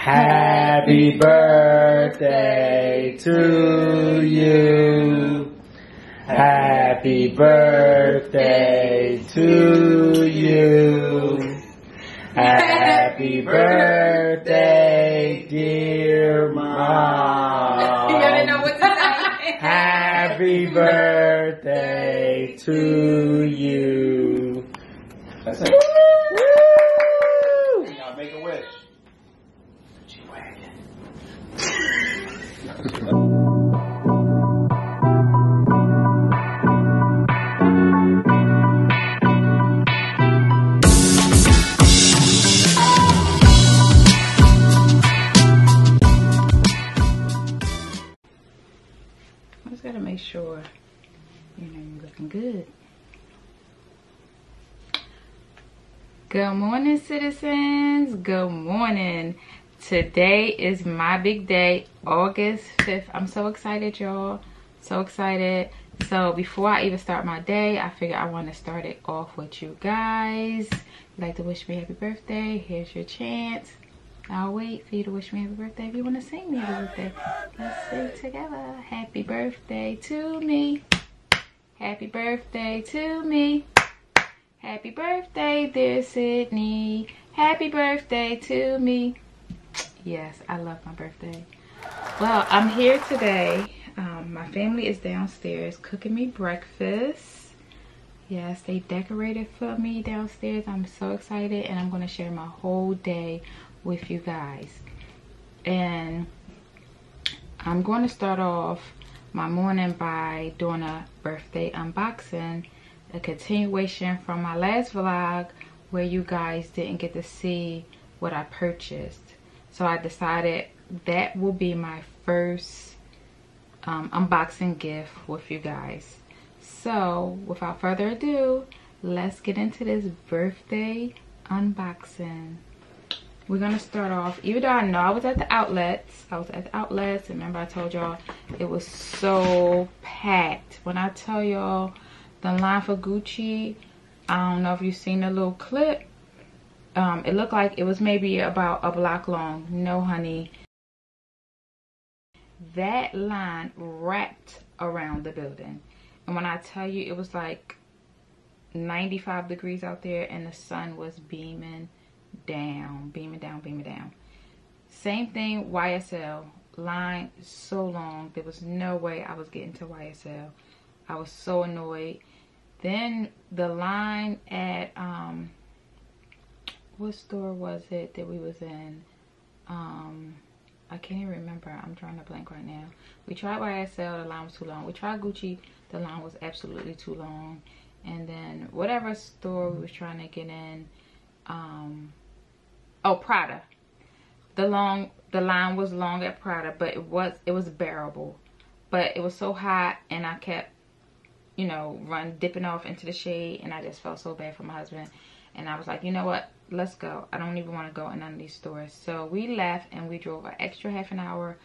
Happy birthday to you. Happy birthday to you. Happy birthday, dear mom. You gotta know what to say. Happy birthday to you. Good morning, SYDizens. Good morning. Today is my big day, August 5th. I'm so excited, y'all. So excited. So before I even start my day, I figure I want to start it off with you guys. You'd like to wish me happy birthday? Here's your chance. I'll wait for you to wish me happy birthday if you want to sing me happy birthday. Let's sing together. Happy birthday to me. Happy birthday to me. Happy birthday, dear Sydney. Happy birthday to me. Yes, I love my birthday. Well, I'm here today. Um, my family is downstairs cooking me breakfast. Yes, they decorated for me downstairs. I'm so excited and I'm going to share my whole day with you guys. And I'm going to start off my morning by doing a birthday unboxing, a continuation from my last vlog where you guys didn't get to see what I purchased. So I decided that will be my first um, unboxing gift with you guys. So without further ado, let's get into this birthday unboxing. We're gonna start off, even though I know I was at the outlets, I was at the outlets, remember I told y'all it was so packed. When I tell y'all the line for Gucci, I don't know if you've seen the little clip, um, it looked like it was maybe about a block long. No, honey. That line wrapped around the building. And when I tell you it was like 95 degrees out there and the sun was beaming down, beaming down, beaming down. Same thing, YSL. Line so long. There was no way I was getting to YSL. I was so annoyed. Then the line at um what store was it that we was in? Um I can't even remember. I'm trying to blank right now. We tried YSL, the line was too long. We tried Gucci, the line was absolutely too long. And then whatever store we was trying to get in, um oh Prada. The long the line was long at Prada, but it was it was bearable. But it was so hot and I kept, you know, run dipping off into the shade and I just felt so bad for my husband. And I was like, you know what? Let's go. I don't even want to go in none of these stores. So we left and we drove an extra half an hour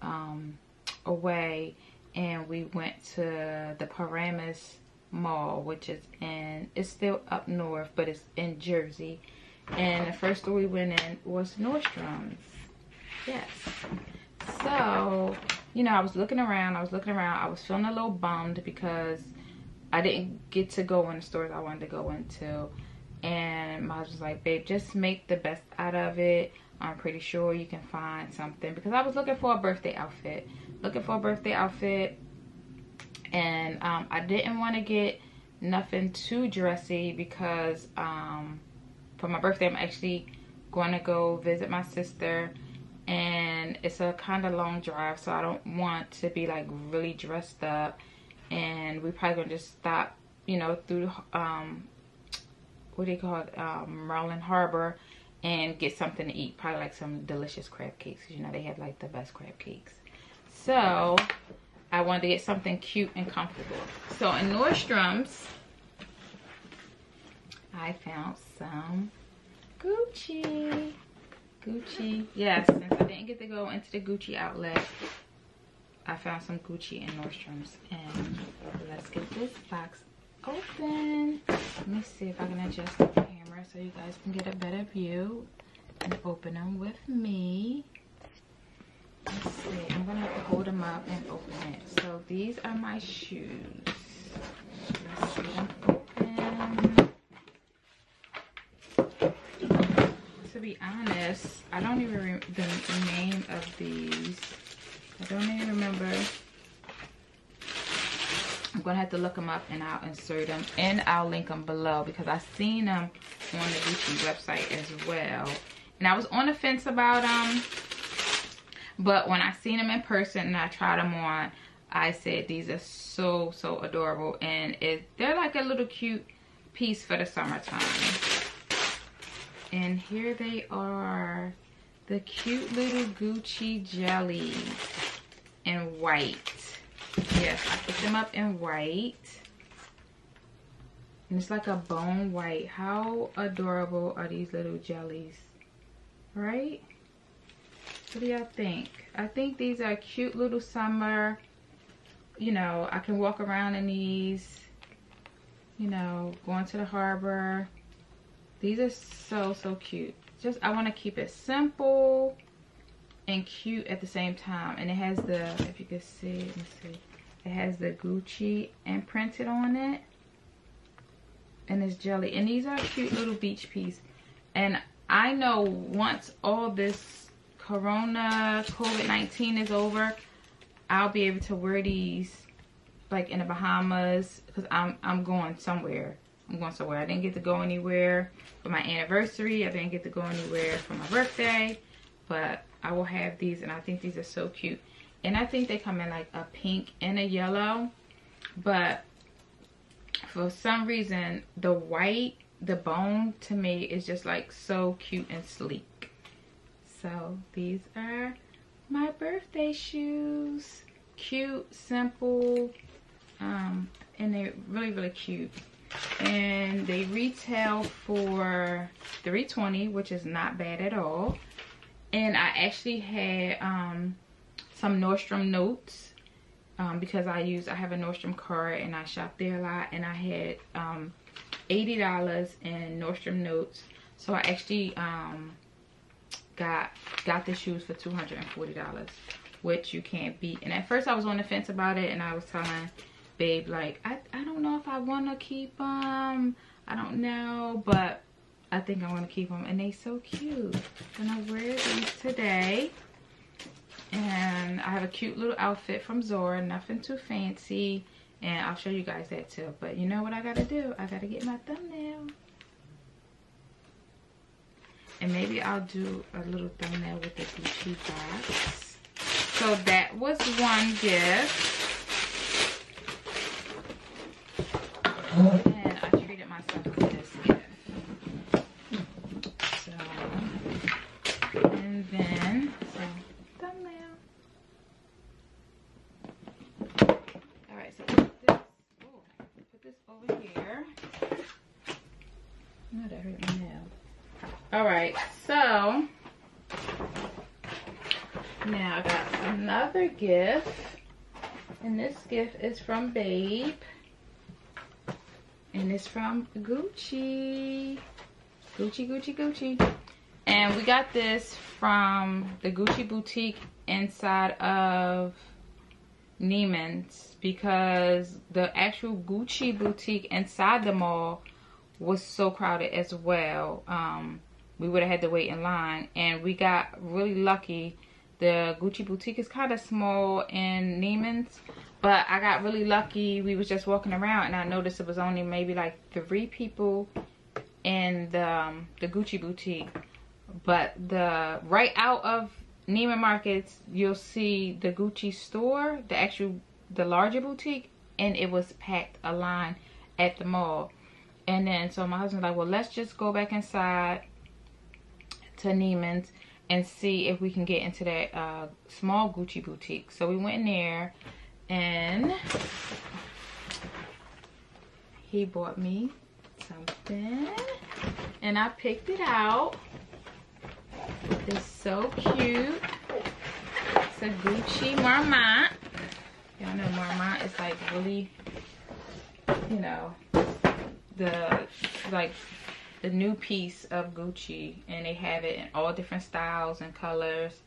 um, away and we went to the Paramus Mall, which is in, it's still up north, but it's in Jersey. And the first store we went in was Nordstrom's. Yes. So, you know, I was looking around, I was looking around, I was feeling a little bummed because I didn't get to go in the stores I wanted to go into. And my was like, babe, just make the best out of it. I'm pretty sure you can find something. Because I was looking for a birthday outfit. Looking for a birthday outfit. And um, I didn't want to get nothing too dressy because um, for my birthday, I'm actually going to go visit my sister. And it's a kind of long drive, so I don't want to be like really dressed up. And we probably to just stop, you know, through um, what do you call it, um, Maryland Harbor and get something to eat. Probably like some delicious crab cakes. You know, they have like the best crab cakes. So, I wanted to get something cute and comfortable. So, in Nordstrom's, I found some Gucci. Gucci. Yes, since I didn't get to go into the Gucci outlet, I found some Gucci in Nordstrom's. And let's get this box open. Let me see if I can adjust the camera so you guys can get a better view. and open them with me. Let's see. I'm gonna have to hold them up and open it. So these are my shoes. Let's see them open. To be honest, I don't even remember the name of these. I don't even remember. I'm gonna have to look them up and I'll insert them and I'll link them below because I've seen them on the Gucci website as well. And I was on the fence about them, but when I seen them in person and I tried them on, I said these are so, so adorable. And it, they're like a little cute piece for the summertime. And here they are, the cute little Gucci jellies in white. Yes, I picked them up in white. And it's like a bone white. How adorable are these little jellies? Right? What do y'all think? I think these are cute little summer. You know, I can walk around in these. You know, going to the harbor. These are so, so cute. Just, I want to keep it simple and cute at the same time. And it has the, if you can see, let me see. It has the Gucci imprinted on it. And it's jelly. And these are cute little beach piece. And I know once all this Corona COVID-19 is over, I'll be able to wear these like in the Bahamas because I'm I'm going somewhere. I'm going somewhere. I didn't get to go anywhere for my anniversary. I didn't get to go anywhere for my birthday. But I will have these and I think these are so cute. And I think they come in like a pink and a yellow. But for some reason, the white, the bone to me is just like so cute and sleek. So these are my birthday shoes. Cute, simple, um, and they're really, really cute. And they retail for 320 which is not bad at all. And I actually had um, some Nordstrom notes um, because I use I have a Nordstrom card and I shop there a lot. And I had um, $80 in Nordstrom notes. So I actually um, got got the shoes for $240 which you can't beat. And at first I was on the fence about it and I was telling babe like I, I don't know if I want to keep them I don't know but I think I want to keep them and they so cute. Gonna wear these today. And I have a cute little outfit from Zara nothing too fancy. And I'll show you guys that too. But you know what I gotta do? I gotta get my thumbnail. And maybe I'll do a little thumbnail with the Gucci box. So that was one gift and I this gift so and then so thumbnail all right so put this put this over here hurt my nail all right so now I got another gift and this gift is from Babe and it's from Gucci Gucci Gucci Gucci and we got this from the Gucci boutique inside of Neiman's because the actual Gucci boutique inside the mall was so crowded as well. Um, we would have had to wait in line and we got really lucky. The Gucci boutique is kind of small in Neiman's but I got really lucky. We was just walking around and I noticed it was only maybe like three people in the, um, the Gucci boutique but the right out of Neiman Marcus you'll see the Gucci store, the actual, the larger boutique, and it was packed a line at the mall. And then, so my husband's like, well, let's just go back inside to Neiman's and see if we can get into that uh, small Gucci boutique. So we went in there and he bought me something and I picked it out. It's so cute. It's a Gucci Marmont. Y'all know Marmont is like really, you know, the like the new piece of Gucci and they have it in all different styles and colors.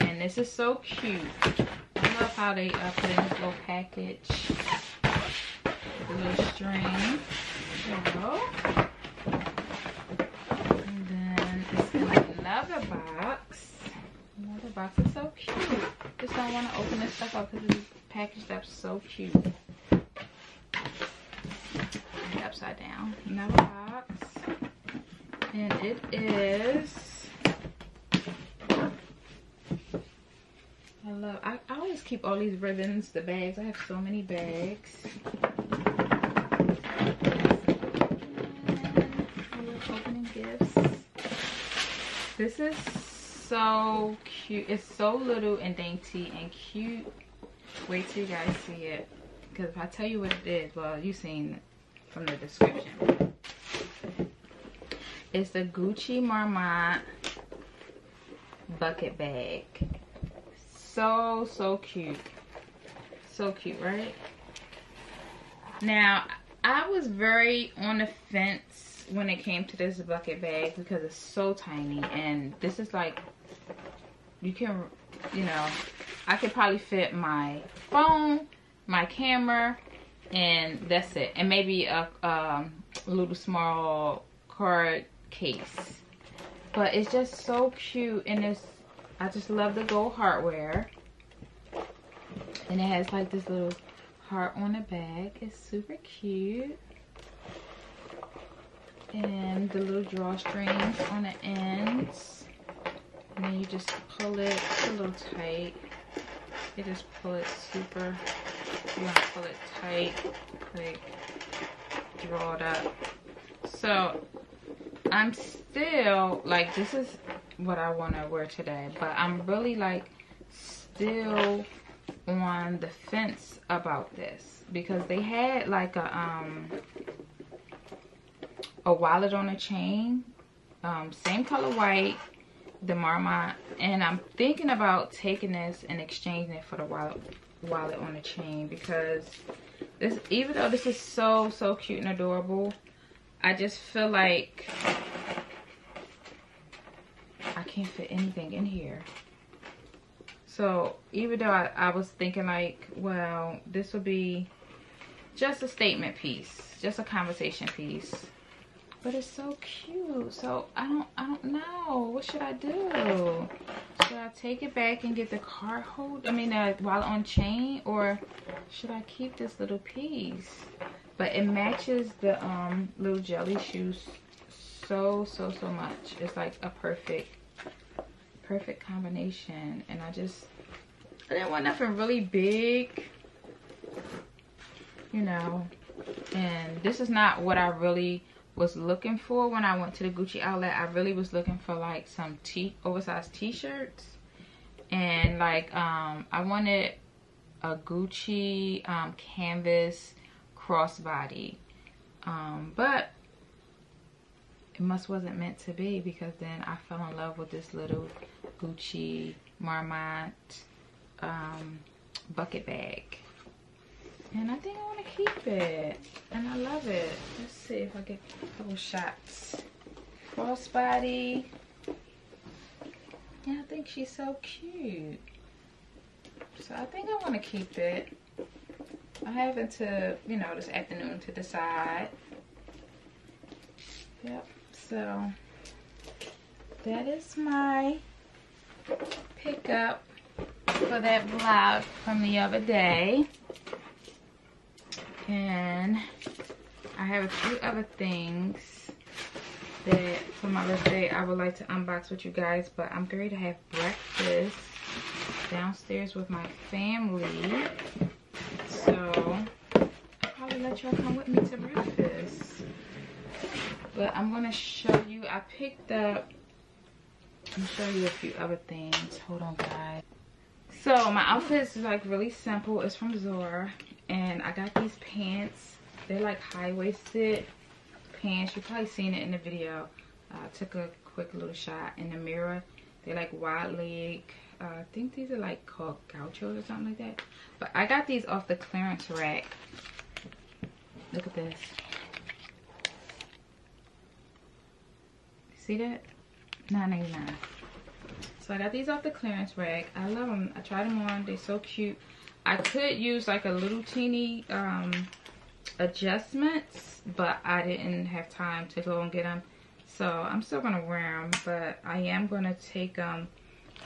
And this is so cute. I love how they uh, put in this little package. The little string. So, and then it's in another box. Another box is so cute. Just don't want to open this stuff up because it's packaged up so cute. Upside down. Another box. And it is I love I, I always keep all these ribbons, the bags. I have so many bags. opening gifts. This is so cute. It's so little and dainty and cute. Wait till you guys see it. Because if I tell you what it is, well, you've seen from the description. It's the Gucci Marmont bucket bag. So, so cute. So cute, right? Now, I was very on the fence when it came to this bucket bag because it's so tiny and this is like you can you know I could probably fit my phone my camera and that's it and maybe a, um, little small card case but it's just so cute and it's I just love the gold hardware and it has like this little heart on the back. It's super cute. And the little drawstrings on the ends. And then you just pull it. A little tight. You just pull it super you want to pull it tight like draw it up. So i'm still like this is what i want to wear today but i'm really like still on the fence about this because they had like a um a wallet on a chain um, same color white the marmont and i'm thinking about taking this and exchanging it for the wallet wallet on a chain because this even though this is so so cute and adorable i just feel like can't fit anything in here. So even though I, I was thinking like well this would be just a statement piece just a conversation piece. But it's so cute. So i don't i don't know. What should i do? Should i take it back and get the card hold i mean uh, while on chain or should i keep this little piece? But it matches the um little jelly shoes so so so much. It's like a perfect perfect combination and i just i didn't want nothing really big you know and this is not what i really was looking for when I went to the Gucci outlet. I really was looking for like some t oversized t-shirts. And like um I wanted a Gucci um canvas crossbody. Um but it must wasn't meant to be because then I fell in love with this little Gucci Marmont um, bucket bag. And I think I want to keep it. And I love it. Let's see if I get a couple shots. Crossbody. Yeah, I think she's so cute. So I think I want to keep it. I have until, you know, this afternoon to decide. Yep, so that is my pickup for that vlog from the other day. And I have a few other things that for my birthday I would like to unbox with you guys but I'm going to have breakfast downstairs with my family. So I'll probably let y'all come with me to breakfast but I'm to show you I picked up I'm show you a few other things hold on guys so my outfit is like really simple it's from Zara and I got these pants. They're like high-waisted pants. You've probably seen it in the video. I took a quick little shot in the mirror. They're like wide leg. Uh, I think these are like called gauchos or something like that. But I got these off the clearance rack. Look at this. See that? Nine ninety nine. So I got these off the clearance rack. I love them. I tried them on. They're so cute. I could use like a little teeny um, adjustments, but I didn't have time to go and get them. So I'm still gonna wear them, but I am gonna take them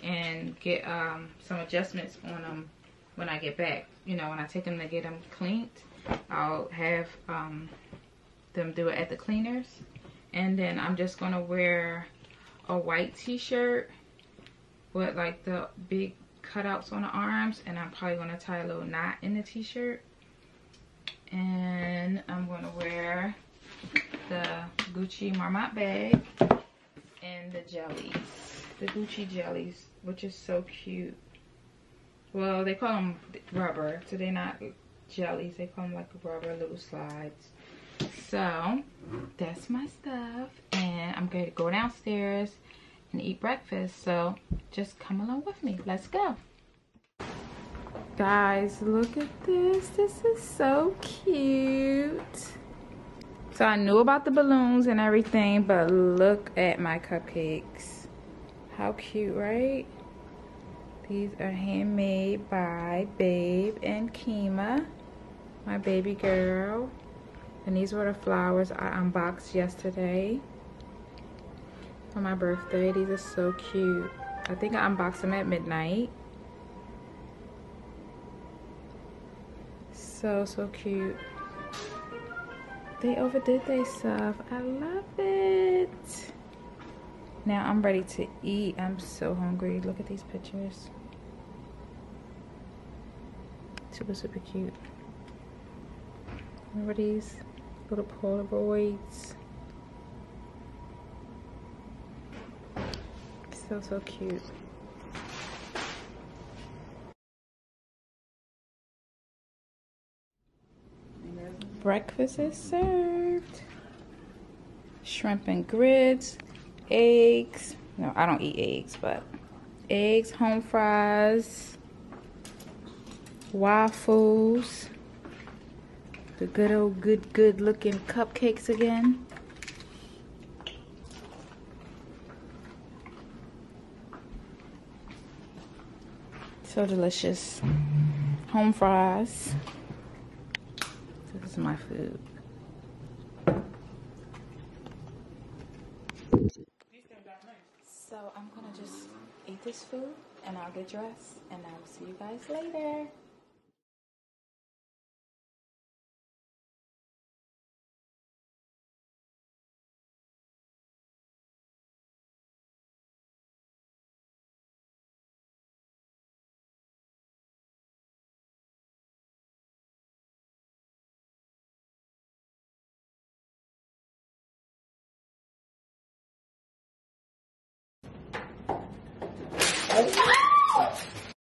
and get um, some adjustments on them when I get back. You know, when I take them to get them cleaned, I'll have um, them do it at the cleaners. And then I'm just gonna wear a white t-shirt with like the big cutouts on the arms and I'm probably gonna tie a little knot in the t-shirt. And I'm gonna wear the Gucci Marmont bag and the jellies. The Gucci jellies which is so cute. Well they call them rubber so they're not jellies. They call them like rubber little slides so that's my stuff and I'm going to go downstairs and eat breakfast. So just come along with me. Let's go. Guys, look at this. This is so cute. So I knew about the balloons and everything, but look at my cupcakes. How cute, right? These are handmade by Babe and Kima, my baby girl. And these were the flowers I unboxed yesterday for my birthday. These are so cute. I think I unboxed them at midnight. So, so cute. They overdid their stuff. I love it. Now I'm ready to eat. I'm so hungry. Look at these pictures. Super, super cute. Remember these little Polaroids? so, so cute. Breakfast is served. Shrimp and grits, eggs. No, I don't eat eggs, but eggs, home fries, waffles, the good old good, good looking cupcakes again. So delicious. Home fries. This is my food. So I'm gonna just eat this food and I'll get dressed and I'll see you guys later.